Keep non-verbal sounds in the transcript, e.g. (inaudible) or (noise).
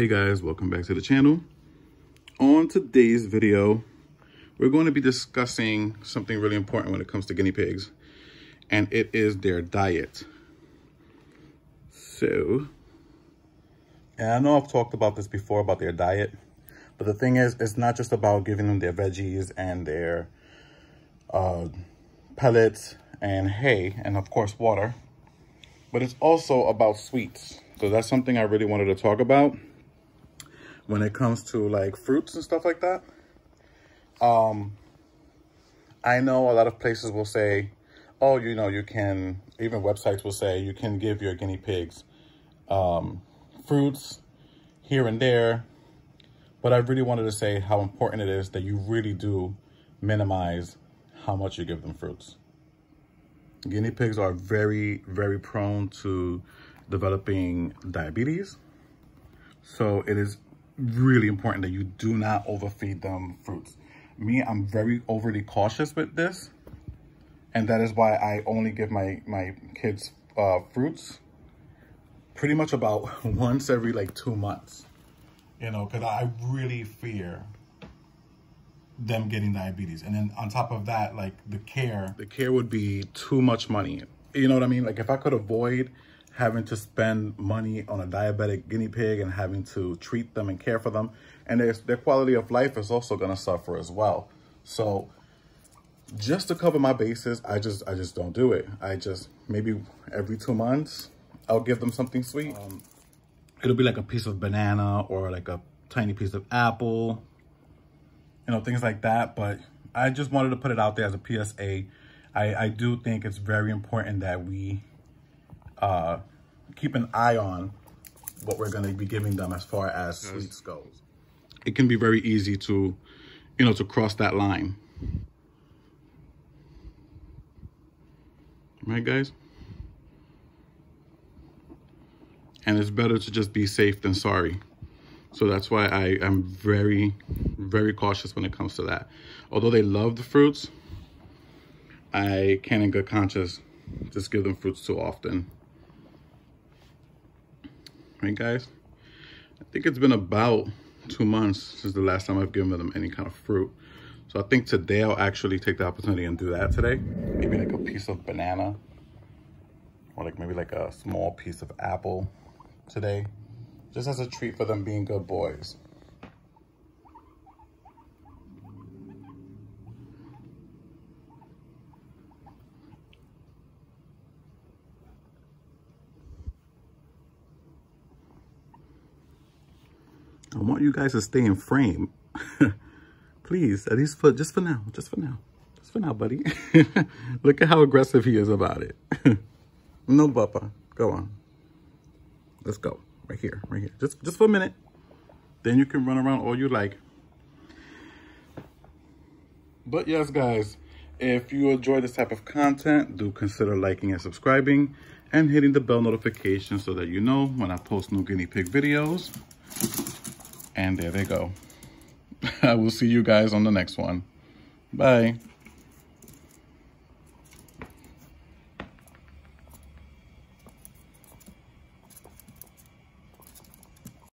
Hey guys, welcome back to the channel. On today's video, we're going to be discussing something really important when it comes to guinea pigs, and it is their diet. So, and I know I've talked about this before about their diet, but the thing is, it's not just about giving them their veggies and their uh, pellets and hay, and of course water, but it's also about sweets. So that's something I really wanted to talk about when it comes to like fruits and stuff like that. Um, I know a lot of places will say, oh, you know, you can, even websites will say you can give your guinea pigs um, fruits here and there. But I really wanted to say how important it is that you really do minimize how much you give them fruits. Guinea pigs are very, very prone to developing diabetes. So it is really important that you do not overfeed them fruits. Me, I'm very overly cautious with this. And that is why I only give my, my kids uh, fruits pretty much about (laughs) once every like two months. You know, because I really fear them getting diabetes. And then on top of that, like the care, the care would be too much money. You know what I mean? Like if I could avoid having to spend money on a diabetic guinea pig and having to treat them and care for them. And their, their quality of life is also going to suffer as well. So just to cover my bases, I just I just don't do it. I just maybe every two months, I'll give them something sweet. Um, it'll be like a piece of banana or like a tiny piece of apple, you know, things like that. But I just wanted to put it out there as a PSA. I, I do think it's very important that we uh, keep an eye on what we're going to be giving them as far as sweets goes. It can be very easy to, you know, to cross that line. Right, guys? And it's better to just be safe than sorry. So that's why I am very, very cautious when it comes to that. Although they love the fruits, I can't in good conscience just give them fruits too often right guys? I think it's been about two months since the last time i've given them any kind of fruit. So i think today i'll actually take the opportunity and do that today. Maybe like a piece of banana or like maybe like a small piece of apple today just as a treat for them being good boys I want you guys to stay in frame. (laughs) Please, at least for just for now, just for now. Just for now, buddy. (laughs) Look at how aggressive he is about it. (laughs) no, Bubba. Go on. Let's go. Right here, right here. Just, just for a minute. Then you can run around all you like. But yes, guys, if you enjoy this type of content, do consider liking and subscribing and hitting the bell notification so that you know when I post new guinea pig videos. And there they go. (laughs) I will see you guys on the next one. Bye.